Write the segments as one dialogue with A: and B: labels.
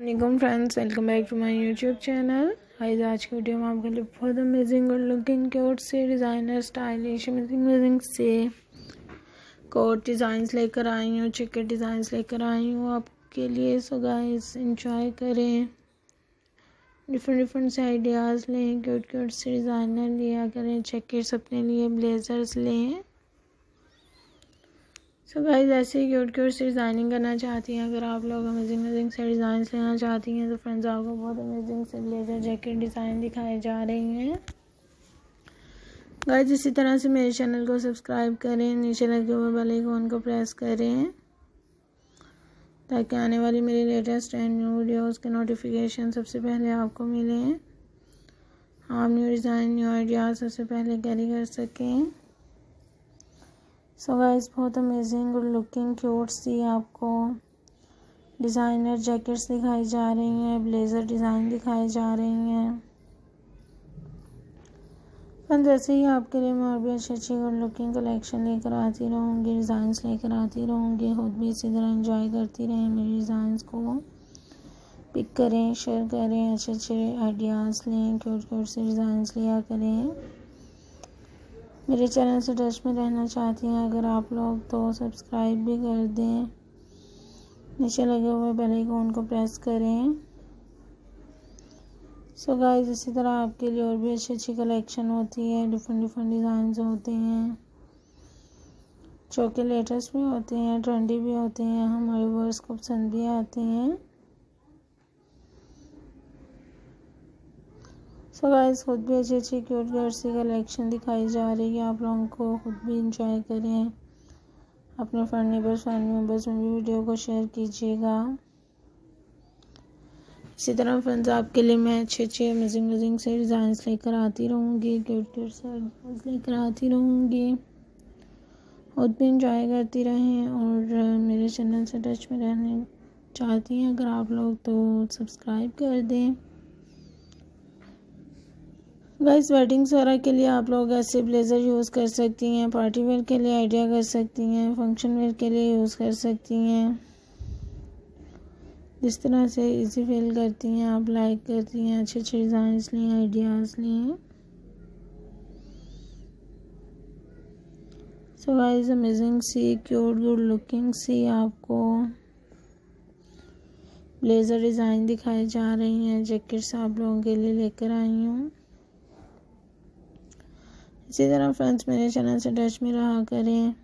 A: वालेकुम friends welcome back to my YouTube channel आज आज की वीडियो में आपके लिए बहुत अमेजिंग और लुकिंग कोट से डिज़ाइनर स्टाइलिश अमेजिंग अमेजिंग से कोट डिज़ाइंस लेकर आई हूँ चिकेट डिज़ाइंस लेकर आई हूँ आपके लिए। सो गाइस इंजॉय करें। डिफरेंट डिफरेंट से आइडियाज़ लें क्यूट क्यूट से डिज़ाइनर लिया करें चेकेट्स अपने लिए ब्लेज़र्स लें। सो गाइज़ ऐसे ही क्यूट क्यूट से डिज़ाइनिंग करना चाहती हैं। अगर आप लोग अमेजिंग अमेजिंग से डिज़ाइन लेना चाहती हैं तो फ्रेंड्स आपको बहुत अमेजिंग से ब्लेजर जैकेट डिज़ाइन दिखाए जा रही हैं। गाइज़ इसी तरह से मेरे चैनल को सब्सक्राइब करें। नीचे लगे हुए बेल आइकॉन को प्रेस करें, ताकि आने वाली मेरी लेटेस्ट एंड न्यू वीडियोज़ के नोटिफिकेशन सबसे पहले आपको मिलें। आप न्यू डिज़ाइन न्यू आइडिया सबसे पहले कैरी कर सकें। सो गाइस बहुत अमेजिंग और लुकिंग क्यूट सी आपको डिज़ाइनर जैकेट्स दिखाई जा रही हैं ब्लेज़र डिज़ाइन दिखाई जा रही हैं। फ्रेंड्स ऐसे ही आपके लिए मैं और भी अच्छी अच्छी गुड लुकिंग कलेक्शन लेकर आती रहूँगी डिज़ाइंस लेकर आती रहूँगी। खुद भी इसी तरह इंजॉय करती रहें, मेरी डिज़ाइंस को पिक करें शेयर करें, अच्छे अच्छे आइडियाज़ लें क्यूट क्यूट से डिज़ाइंस लिया करें। मेरे चैनल से टच में रहना चाहती हैं, अगर आप लोग तो सब्सक्राइब भी कर दें। नीचे लगे हुए बेल आइकॉन को प्रेस करें। सो so गाइस इसी तरह आपके लिए और भी अच्छी अच्छी कलेक्शन होती है डिफरेंट डिफरेंट डिज़ाइन होते हैं, जो कि लेटेस्ट भी होते हैं ट्रेंडी भी होते हैं, हमारे वर्स को पसंद भी आते हैं। सो गाइस खुद भी अच्छी अच्छी क्यूट जर्सी कलेक्शन दिखाई जा रही है। आप लोगों को खुद भी इंजॉय करें। अपने फ्रेंड नेबर्स फैमिली मेंबर्स में भी वीडियो को शेयर कीजिएगा। इसी तरह फ्रेंड्स आपके लिए मैं अच्छे अच्छे अमेजिंग अमेजिंग से डिज़ाइन लेकर आती रहूँगी। क्यूट क्यूट से लेकर आती रहूँगी। खुद भी इंजॉय करती रहें और मेरे चैनल से टच में रहने चाहती हैं अगर आप लोग तो सब्सक्राइब कर दें। गाइस वेडिंग्स वगैरह के लिए आप लोग ऐसे ब्लेज़र यूज़ कर सकती हैं पार्टी वेयर के लिए आइडिया कर सकती हैं फ़ंक्शन वेयर के लिए यूज़ कर सकती हैं। जिस तरह से इजी फील करती हैं, आप लाइक करती हैं, अच्छे अच्छे डिज़ाइन लिए आइडियाज़ लिए सो गाइस अमेजिंग सी क्यूट गुड लुकिंग सी आपको ब्लेज़र डिज़ाइन दिखाई जा रही हैं जैकेट्स आप लोगों के लिए लेकर आई हूँ। इसी तरह फ्रेंड्स मेरे चैनल से टच में रहा करें।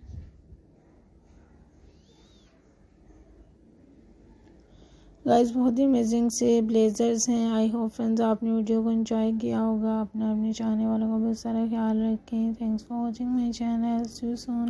A: गाइस बहुत ही अमेजिंग से ब्लेजर्स हैं। आई होप फ्रेंड्स आपने वीडियो को एंजॉय किया होगा। अपने अपने चाहने वालों का बहुत सारा ख्याल रखें। Thanks for watching my channel soon